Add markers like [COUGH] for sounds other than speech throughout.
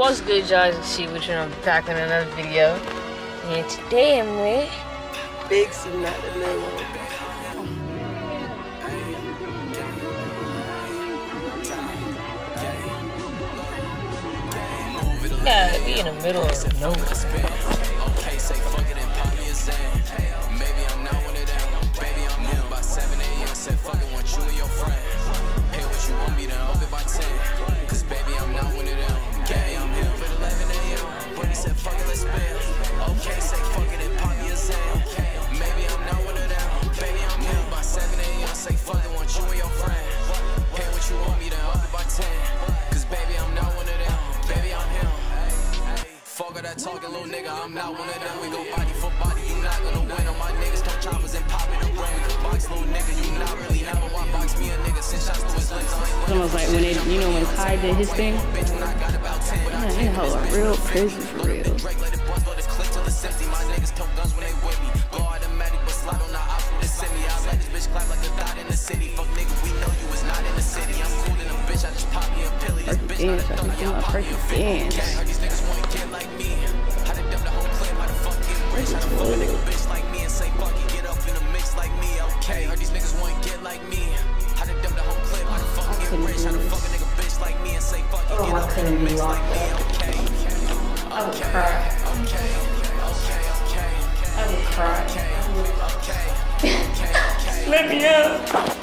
What's good, y'all? It's see what I'm back in another video. And today I'm with Big C, not the little Yeah, be in the middle of nowhere. talking little nigga, I'm not one of them. We go body for body, you not gonna win. On my niggas, don't choppers and popping them brain. We box little nigga, you not really never want box me a nigga since shots to his lips. It's almost like when they, you know, when Kai did his thing. Man, they hold a real prison for real. Clap like a dot in the city. Fuck nigga, we know you was not in the city. I'm cool in a I just pop me a pilly. This bitch dance, I do my perfect dance. Get rich. How to fuck a nigga bitch like me and say fuck it, get up in a mix like me. Okay, heard these niggas wanna get like me. How to dump the whole clip, how to fuck get rich. How to fuck a nigga bitch like me and say fuck it, oh, get up in a mix like me. Okay. I would cry. Okay, okay, okay. I would cry. Okay, okay, okay. [LAUGHS] Let me up.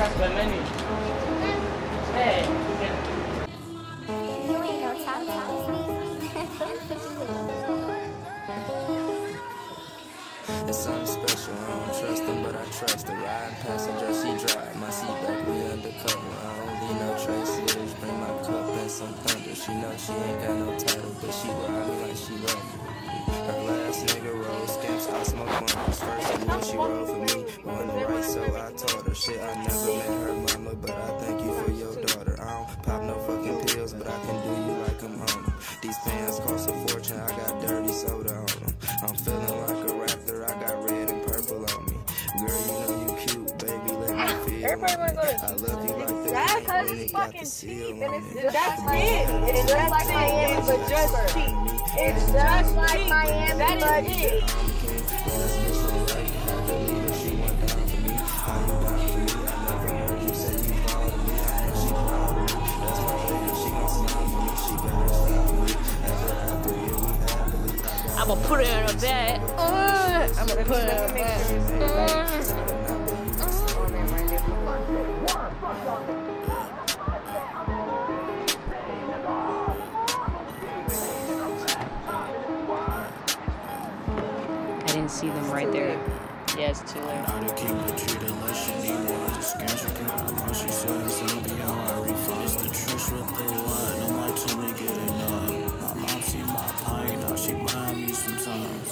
It's something special, I don't trust them, but I trust her. Riding passenger, she drive. My seat back, we undercover. I don't leave no traces. Bring my cup and some thunder. She know she ain't got no title, but she ride me like she love me. Her last nigga roll, scamps, I smoke one. First of she rolled for me. Wasn't right, so I told her shit. I never met her mama, but I thank you for your daughter. I don't pop no fucking pills, but I can do you like I'm on 'em. These pants cost a fortune, I got dirty soda on them. I'm feeling like a raptor, I got red and purple on me. Girl, you know you cute, baby, let me ah, feel on go to- I love you like the That's cause it's fucking cheap and it's it. that's it. It's just like Miami, but just cheap. It's just like Miami, but cheap. I'ma put it in a bag. Uh, I'ma put it in a bag. I buying me sometimes.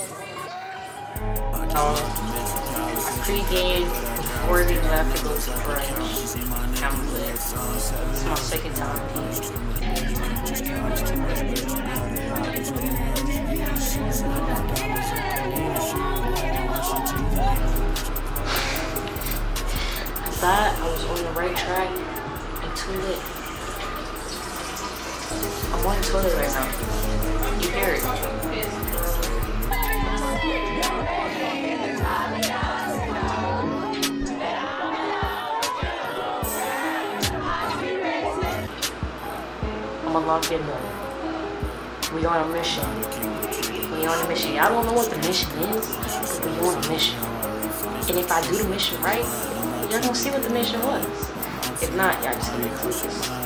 I just oh, love the Metro Palace. Pre-game before we left to go to brunch. I'm lit. It's my second time. I was on the right track until it. I'm on the toilet right now. You hear it. I'm a logged in though. We on a mission. We on a mission. Y'all don't know what the mission is, but we on a mission. And if I do the mission right, y'all gonna see what the mission was. If not, y'all just gonna be clueless.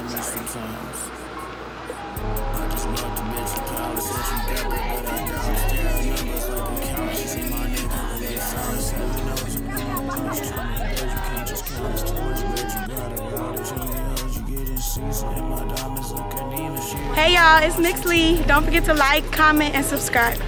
Hey y'all, it's Mix Lee. Don't forget to like, comment, and subscribe.